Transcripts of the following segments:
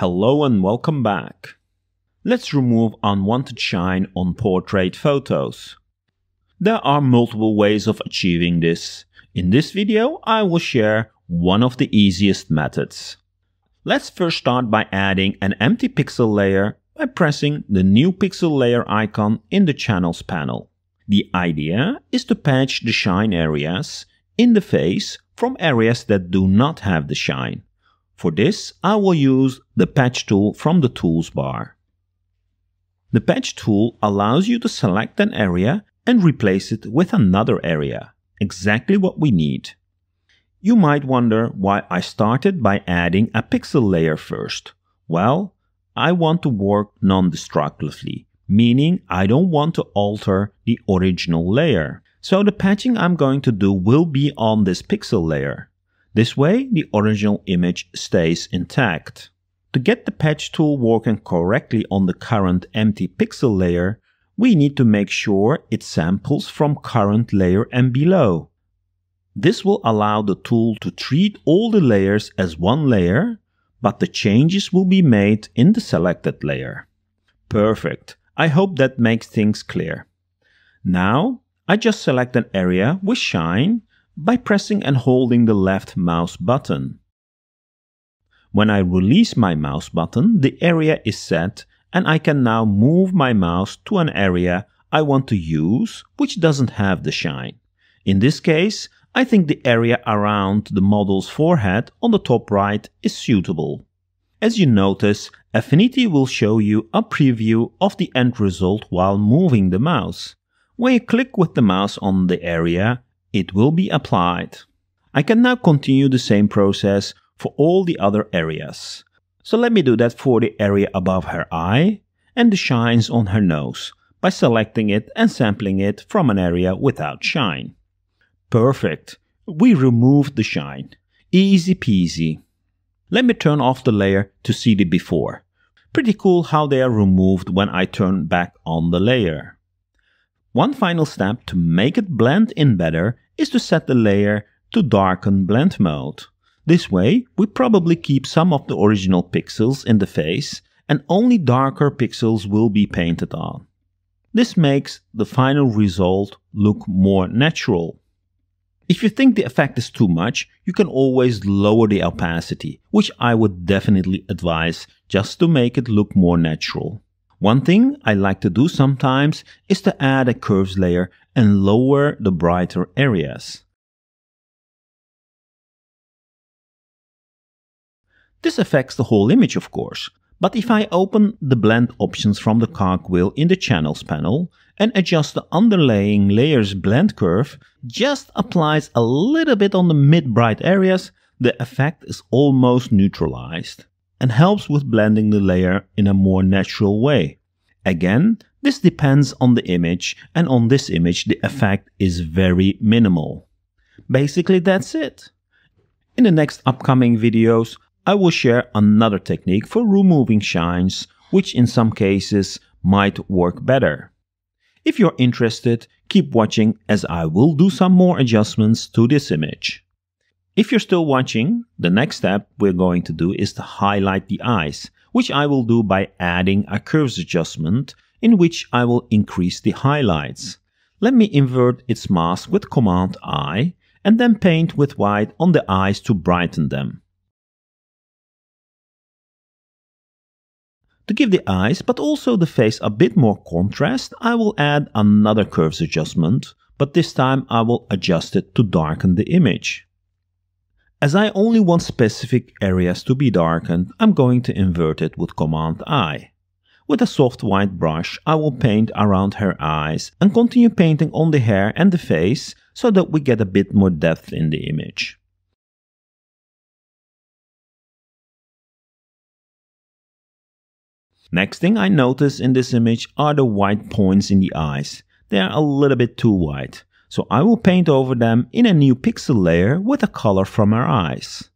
Hello and welcome back. Let's remove unwanted shine on portrait photos. There are multiple ways of achieving this. In this video, I will share one of the easiest methods. Let's first start by adding an empty pixel layer by pressing the new pixel layer icon in the channels panel. The idea is to patch the shine areas in the face from areas that do not have the shine. For this, I will use the Patch tool from the Tools bar. The Patch tool allows you to select an area and replace it with another area, exactly what we need. You might wonder why I started by adding a pixel layer first. Well, I want to work non-destructively, meaning I don't want to alter the original layer. So the patching I'm going to do will be on this pixel layer. This way, the original image stays intact. To get the patch tool working correctly on the current empty pixel layer, we need to make sure it samples from current layer and below. This will allow the tool to treat all the layers as one layer, but the changes will be made in the selected layer. Perfect. I hope that makes things clear. Now, I just select an area with shine by pressing and holding the left mouse button. When I release my mouse button, the area is set and I can now move my mouse to an area I want to use which doesn't have the shine. In this case, I think the area around the model's forehead on the top right is suitable. As you notice, Affinity will show you a preview of the end result while moving the mouse. When you click with the mouse on the area, it will be applied. I can now continue the same process for all the other areas. So let me do that for the area above her eye and the shines on her nose by selecting it and sampling it from an area without shine. Perfect. We removed the shine. Easy peasy. Let me turn off the layer to see the before. Pretty cool how they are removed when I turn back on the layer. One final step to make it blend in better is to set the layer to darken blend mode. This way, we probably keep some of the original pixels in the face and only darker pixels will be painted on. This makes the final result look more natural. If you think the effect is too much, you can always lower the opacity, which I would definitely advise just to make it look more natural. One thing I like to do sometimes is to add a curves layer and lower the brighter areas. This affects the whole image of course, but if I open the blend options from the cogwheel in the channels panel and adjust the underlaying layers blend curve just applies a little bit on the mid bright areas, the effect is almost neutralized and helps with blending the layer in a more natural way. Again, this depends on the image and on this image the effect is very minimal. Basically that's it. In the next upcoming videos, I will share another technique for removing shines, which in some cases might work better. If you're interested, keep watching as I will do some more adjustments to this image. If you're still watching, the next step we're going to do is to highlight the eyes, which I will do by adding a curves adjustment in which I will increase the highlights. Let me invert its mask with Command I and then paint with white on the eyes to brighten them. To give the eyes but also the face a bit more contrast, I will add another curves adjustment, but this time I will adjust it to darken the image. As I only want specific areas to be darkened, I'm going to invert it with Command I. With a soft white brush, I will paint around her eyes and continue painting on the hair and the face so that we get a bit more depth in the image. Next thing I notice in this image are the white points in the eyes. They are a little bit too white. So I will paint over them in a new pixel layer with a color from our eyes.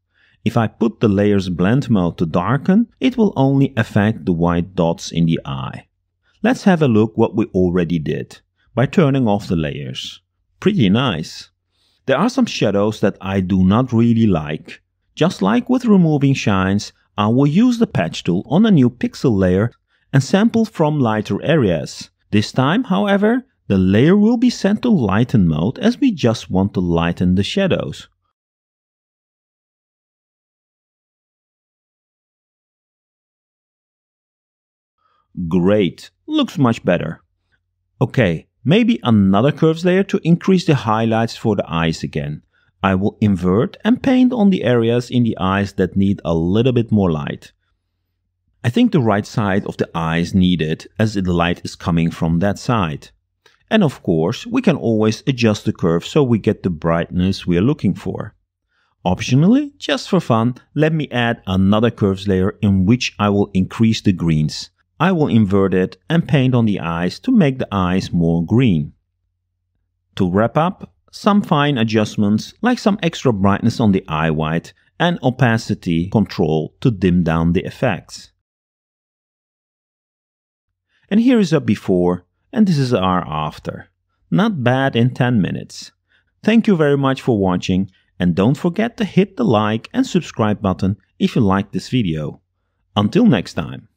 If I put the layers blend mode to darken, it will only affect the white dots in the eye. Let's have a look what we already did by turning off the layers. Pretty nice. There are some shadows that I do not really like. Just like with removing shines, I will use the patch tool on a new pixel layer and sample from lighter areas. This time, however, the layer will be sent to lighten mode as we just want to lighten the shadows. Great, looks much better. Okay, maybe another curves layer to increase the highlights for the eyes again. I will invert and paint on the areas in the eyes that need a little bit more light. I think the right side of the eyes need it as the light is coming from that side. And of course, we can always adjust the curve so we get the brightness we are looking for. Optionally, just for fun, let me add another curves layer in which I will increase the greens. I will invert it and paint on the eyes to make the eyes more green. To wrap up, some fine adjustments like some extra brightness on the eye white and opacity control to dim down the effects. And here is a before and this is our after. Not bad in 10 minutes. Thank you very much for watching and don't forget to hit the like and subscribe button if you like this video. Until next time.